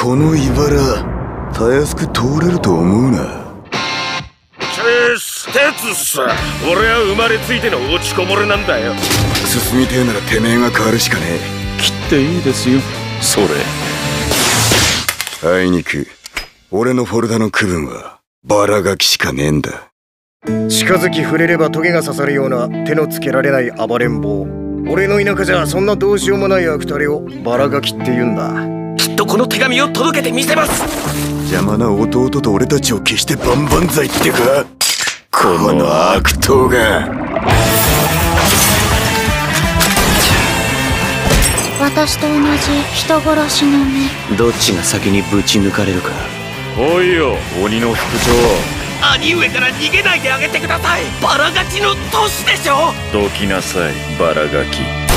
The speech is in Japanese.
この茨たやすく通れると思うな。チェステツさ俺は生まれついての落ちこぼれなんだよ。進みてえならてめえが変わるしかね切っていいですよ。それ。えあいにく俺のフォルダの区分はバラガキしかねえんだ近づき触れればトゲが刺さるような手のつけられない暴れん坊俺の田舎じゃそんなどうしようもない悪タレをバラガキって言うんだこの手紙を届けてみせます。邪魔な弟と俺たちを消して万々歳ってか。この悪党が。私と同じ人殺しの目。どっちが先にぶち抜かれるか。来いよ鬼の副長。兄上から逃げないであげてください。バラガチの年でしょ。どきなさいバラガキ